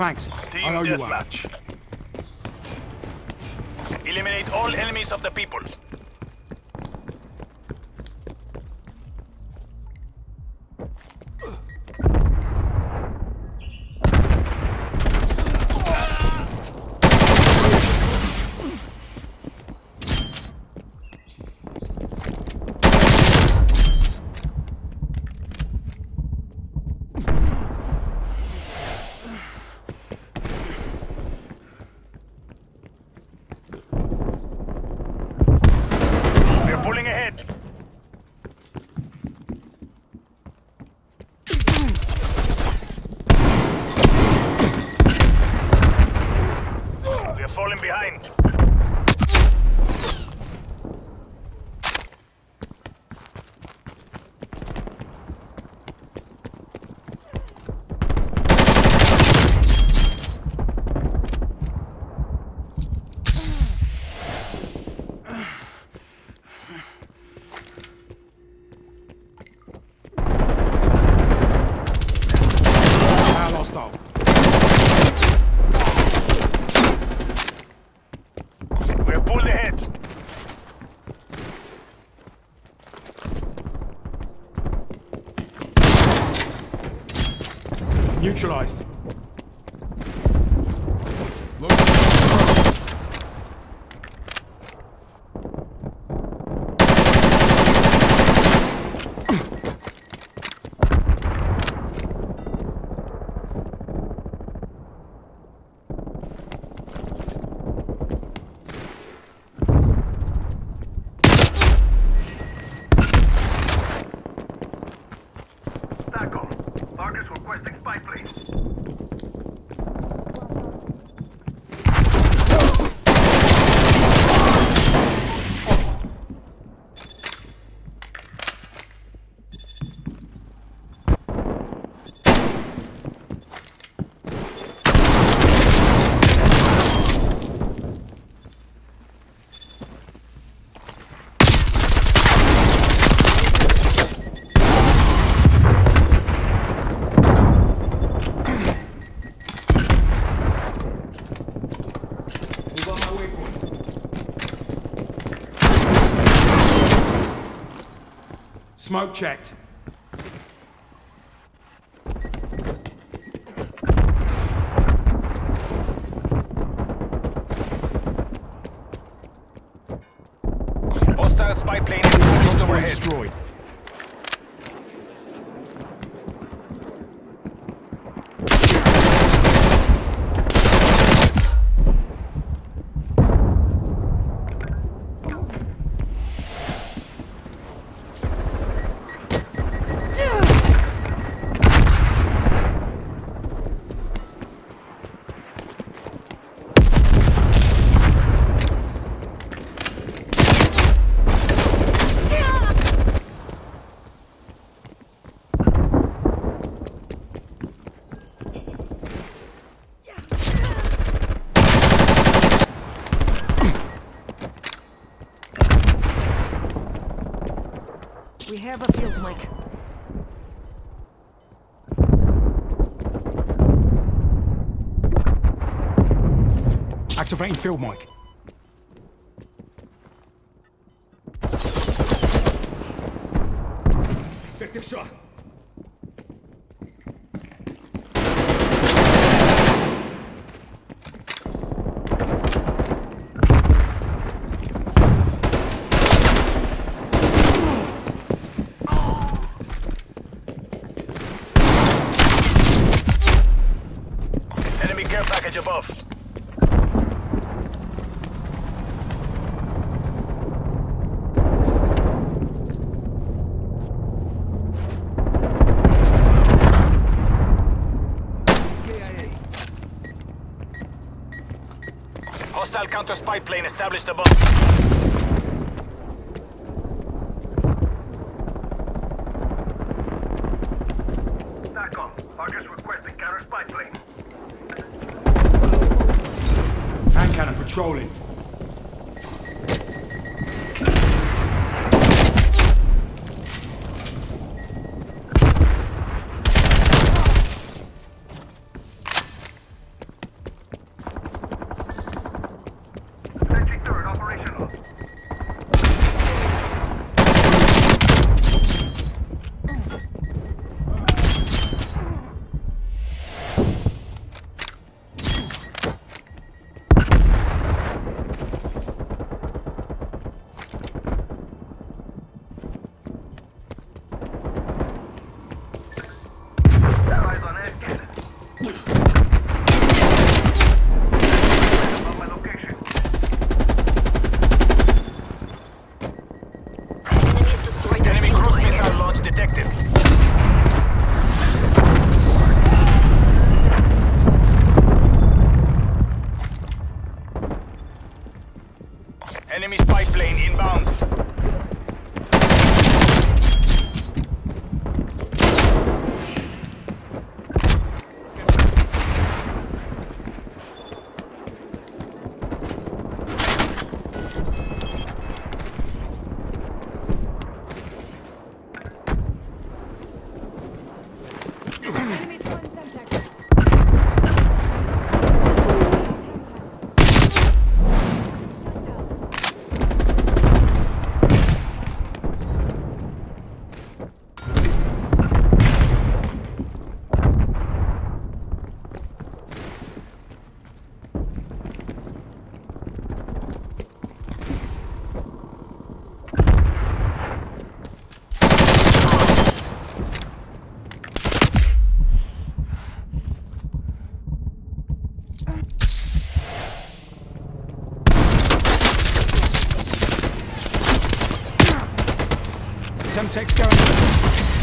Thanks. Team I owe you one. Eliminate all enemies of the people. We're pulling ahead. We're falling behind. Foul hostile. We're pulled ahead. Neutralized. Smoke checked. Hostile spy plane established Hostile overhead. destroyed. We have a field mic. Activating field mic. Effective shot. Enemy care package above. Hostile counter spy plane established above. Patrolling. Semtex going.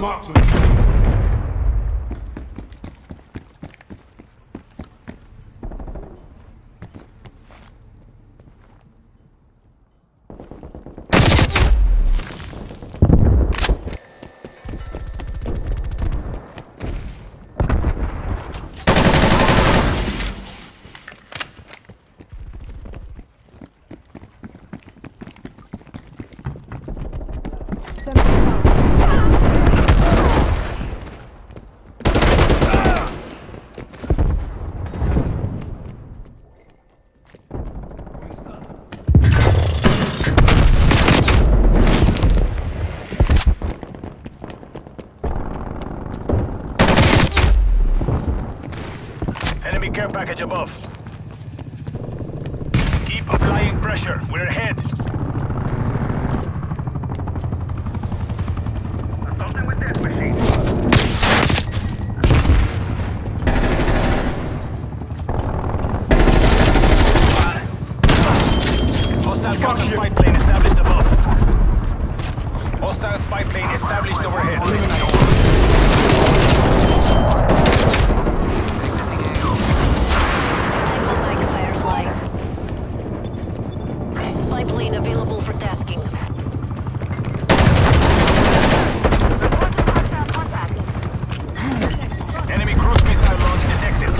Marksman. Semtex out. Enemy care package above. Keep applying pressure. We're ahead. Assaulting with death machine. Hostile spy plane established above. Hostile spy plane established overhead. Spy plane available for tasking. Enemy cruise missile launch detected.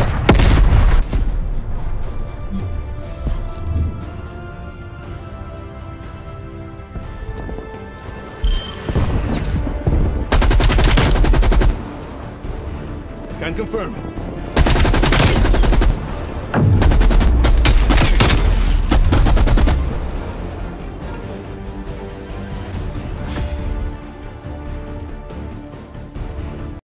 Can confirm.